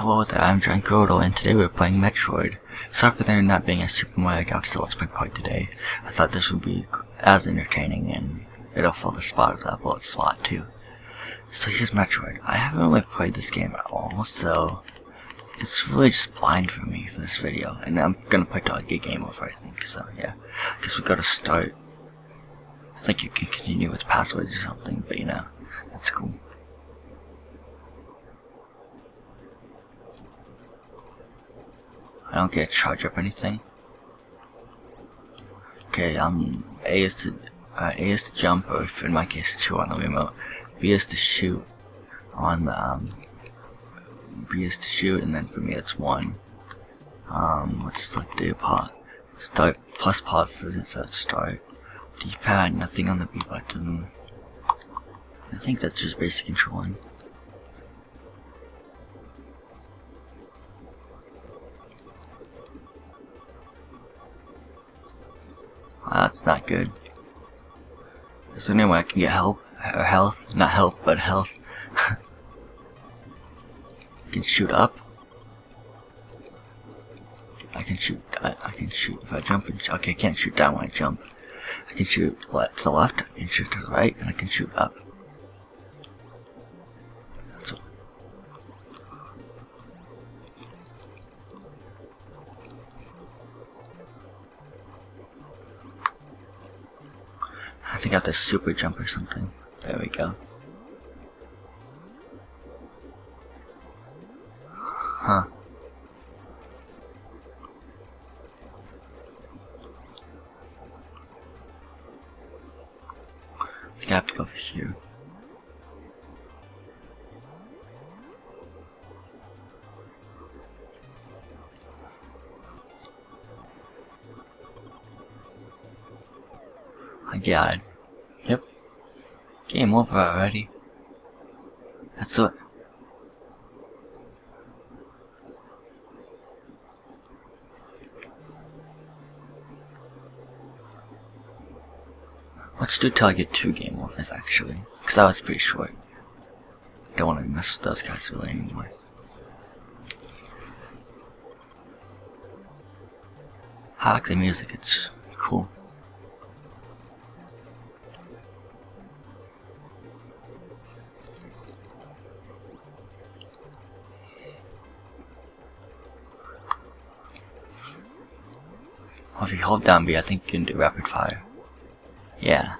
Hello there, I'm Drankodo, and today we're playing Metroid. Sorry for there not being a Super Mario Galaxy Let's Play part today. I thought this would be as entertaining, and it'll fill the spot of that bullet slot too. So here's Metroid. I haven't really played this game at all, so it's really just blind for me for this video. And I'm gonna play till I get game over, I think. So yeah, I guess we gotta start. I think you can continue with passwords or something, but you know, that's cool. I don't get charge up anything. Okay, um, A is to uh, A is to jump, or in my case, two on the remote. B is to shoot on the um, B is to shoot, and then for me it's one. Um, let's select the pot. Start plus pause is at start. D-pad, nothing on the B button. I think that's just basic controlling. Uh, That's not good. Is there any way I can get help? Or health? Not help, but health. I can shoot up. I can shoot. I, I, can shoot if I jump. And, okay, I can't shoot down when I jump. I can shoot left to the left. I can shoot to the right, and I can shoot up. Have to super jump or something. There we go. Huh. I think I have to go over here. It. Yep. Game over already. That's it. Let's do till I get two game overs actually. Because that was pretty short. Don't want to mess with those guys really anymore. I like the music, it's cool. Well, if you hold down B, I think you can do rapid fire. Yeah.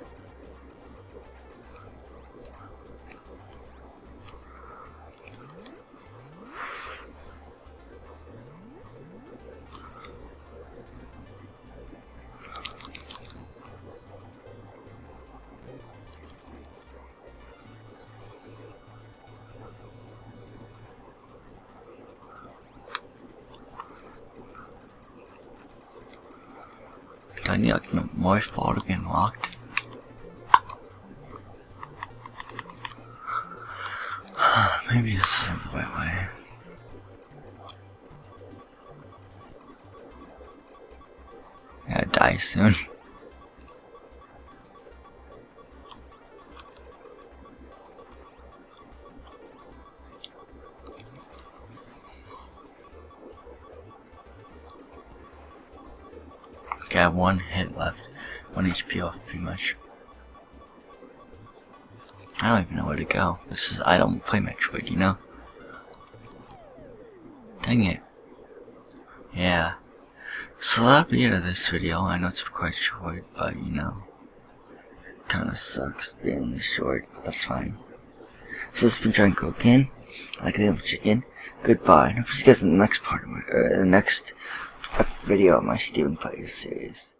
Need like more fall to be unlocked? Maybe this isn't the right way. Gotta die soon. I have one hit left. One HP off, pretty much. I don't even know where to go. This is, I don't play Metroid, you know? Dang it. Yeah. So that'll be it of this video. I know it's quite short, but you know. Kinda sucks being short, but that's fine. So this has been to go again. Like a chicken. Goodbye. And I'll see you guys in the next part of my, uh, the next video of my Stephen Plays series.